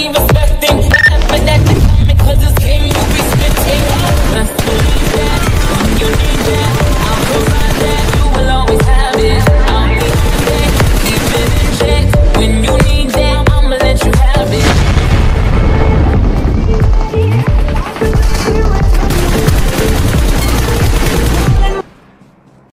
Be respecting.